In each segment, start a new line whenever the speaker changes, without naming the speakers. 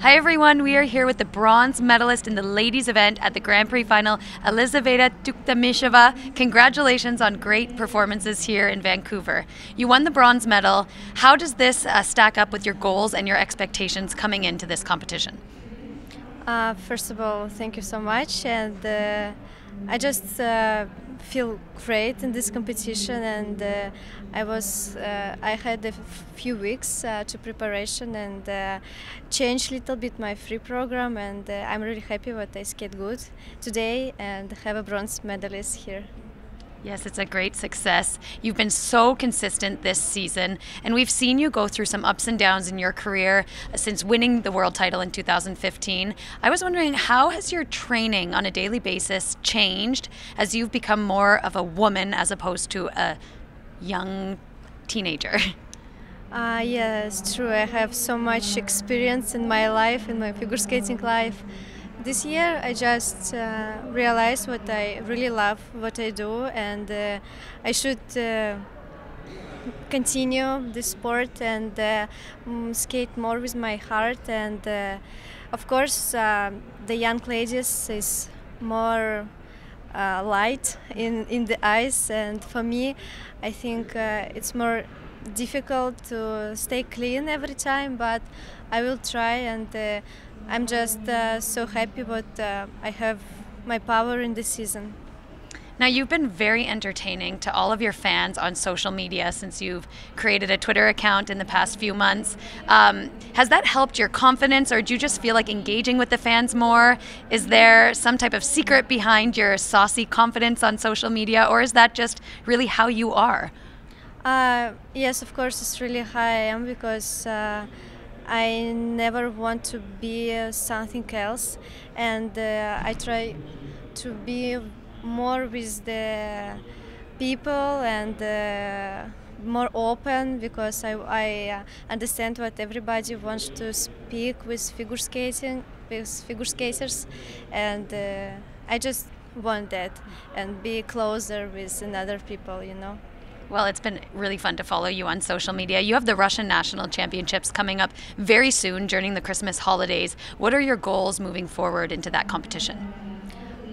Hi everyone, we are here with the bronze medalist in the ladies event at the Grand Prix final, Elizaveta Tuktamysheva. Congratulations on great performances here in Vancouver. You won the bronze medal. How does this uh, stack up with your goals and your expectations coming into this competition?
Uh, first of all, thank you so much, and uh, I just uh, feel great in this competition. And uh, I was, uh, I had a few weeks uh, to preparation and change a little bit my free program, and I'm really happy that I skate good today and have a bronze medalist here.
Yes, it's a great success. You've been so consistent this season, and we've seen you go through some ups and downs in your career uh, since winning the world title in 2015. I was wondering, how has your training on a daily basis changed as you've become more of a woman as opposed to a young teenager?
Uh, yeah, true. I have so much experience in my life, in my figure skating life. This year I just uh, realized what I really love, what I do, and uh, I should uh, continue the sport and uh, mm, skate more with my heart. And uh, of course, uh, the young ladies is more light in, in the eyes, and for me, I think it's more difficult to stay clean every time, but I will try and uh, I'm just uh, so happy that uh, I have my power in this season.
Now, you've been very entertaining to all of your fans on social media since you've created a Twitter account in the past few months. Um, has that helped your confidence, or do you just feel like engaging with the fans more? Is there some type of secret behind your saucy confidence on social media, or is that just really how you are?
Uh, yes, of course, it's really how I am because uh, I never want to be uh, something else, and uh, I try to be more with the people and uh, more open because I, I uh, understand what everybody wants to speak with figure skating, with figure skaters, and I just want that and be closer with another people, you know.
Well, it's been really fun to follow you on social media. You have the Russian National Championships coming up very soon during the Christmas holidays. What are your goals moving forward into that competition?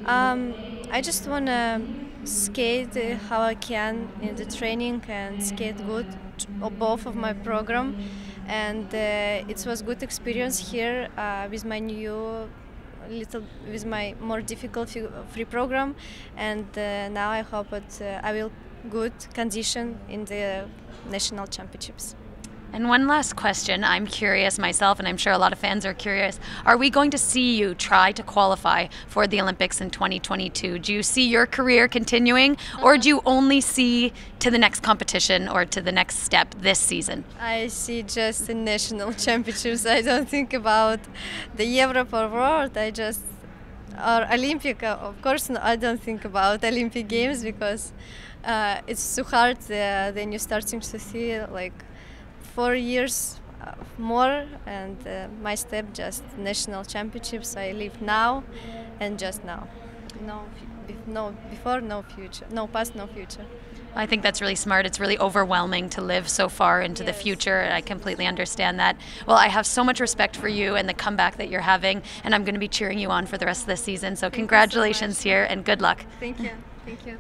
Um, I just want to skate how I can in the training and skate good both of my program and uh, it was good experience here uh, with my new little with my more difficult free program and uh, now I hope that uh, I will good condition in the national championships.
And one last question. I'm curious myself, and I'm sure a lot of fans are curious. Are we going to see you try to qualify for the Olympics in 2022? Do you see your career continuing, or uh-huh. do you only see to the next competition or to the next step this season?
I see just the national championships. I don't think about the Europe or World. I just or Olympic. Of course, no, I don't think about Olympic Games because uh, it's too hard. Uh, then you're starting to see like four years uh, more, and uh, my step just national championships. I live now, and just now. No, no before, no future. No past, no future.
I think that's really smart. It's really overwhelming to live so far into yes. the future. And I completely understand that. Well, I have so much respect for you and the comeback that you're having, and I'm going to be cheering you on for the rest of the season. So, Thank congratulations so here and good luck.
Thank you. Thank you.